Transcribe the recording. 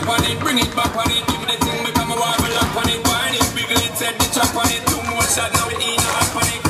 it, bring it back on it. Give me the thing, become a wobble up on it. Wine it, wiggle it, set the chop on it. Two more shots, now we in a hot on it.